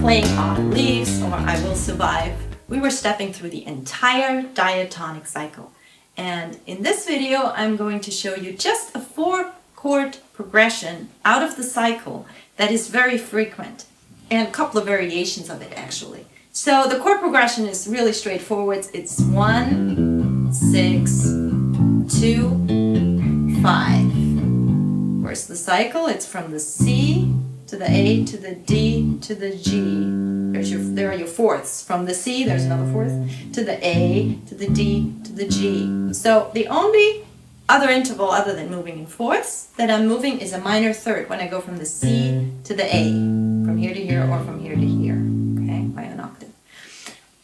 playing Autumn Leaves or I Will Survive, we were stepping through the entire diatonic cycle. And in this video, I'm going to show you just a four chord progression out of the cycle that is very frequent and a couple of variations of it actually. So the chord progression is really straightforward. It's one, six, two, five. Where's the cycle? It's from the C to the A to the D to the G there's your, there are your fourths. From the C, there's another fourth, to the A, to the D, to the G. So the only other interval other than moving in fourths that I'm moving is a minor third when I go from the C to the A, from here to here or from here to here, okay, by an octave.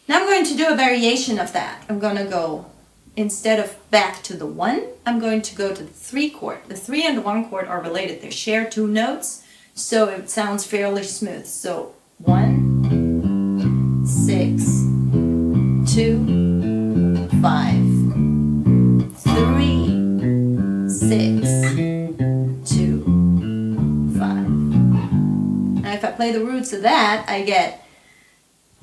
Now I'm going to do a variation of that. I'm going to go, instead of back to the one, I'm going to go to the three chord. The three and the one chord are related. They share two notes, so it sounds fairly smooth. So one, six, two, five, three, six, two, five. Now if I play the roots of that, I get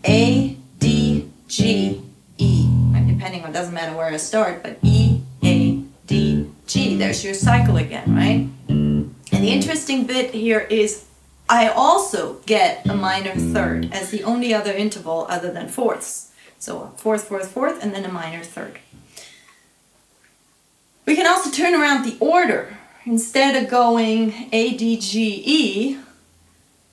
A, D, G, E. Depending on, doesn't matter where I start, but E, A, D, G. There's your cycle again, right? The interesting bit here is I also get a minor third as the only other interval other than fourths. So fourth, fourth, fourth, and then a minor third. We can also turn around the order. Instead of going A, D, G, E,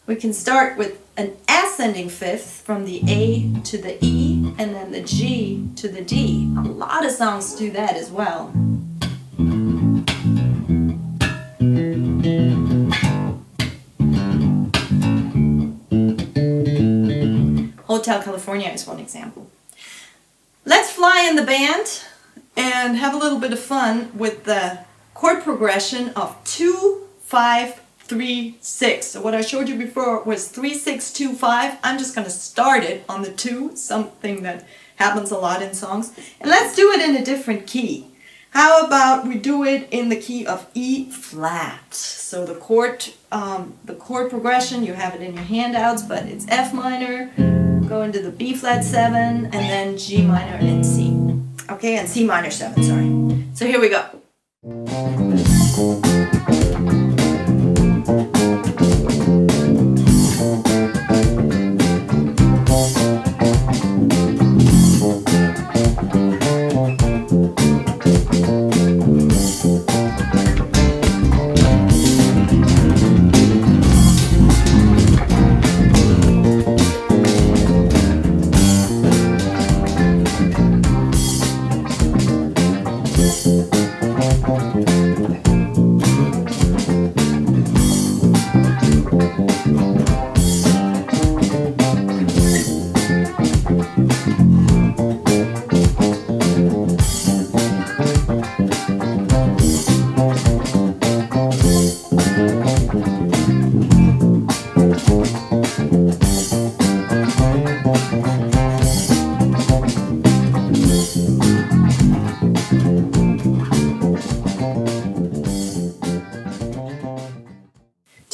we can start with an ascending fifth from the A to the E and then the G to the D. A lot of songs do that as well. Hotel California is one example. Let's fly in the band and have a little bit of fun with the chord progression of 2, 5, 3, 6. So what I showed you before was 3, 6, 2, 5. I'm just going to start it on the 2, something that happens a lot in songs. And let's do it in a different key. How about we do it in the key of E flat? So the chord, um, the chord progression, you have it in your handouts, but it's F minor, into the B flat 7, and then G minor and C. Okay, and C minor 7, sorry. So here we go.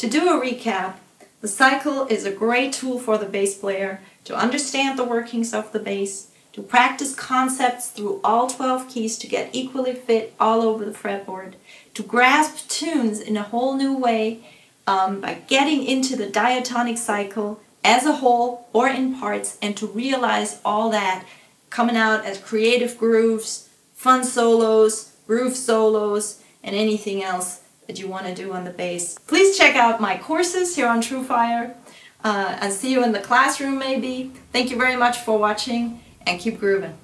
To do a recap, the cycle is a great tool for the bass player to understand the workings of the bass, to practice concepts through all 12 keys to get equally fit all over the fretboard, to grasp tunes in a whole new way um, by getting into the diatonic cycle as a whole or in parts and to realize all that coming out as creative grooves, fun solos, groove solos, and anything else that you want to do on the bass. Please check out my courses here on TrueFire uh, and see you in the classroom maybe. Thank you very much for watching and keep grooving.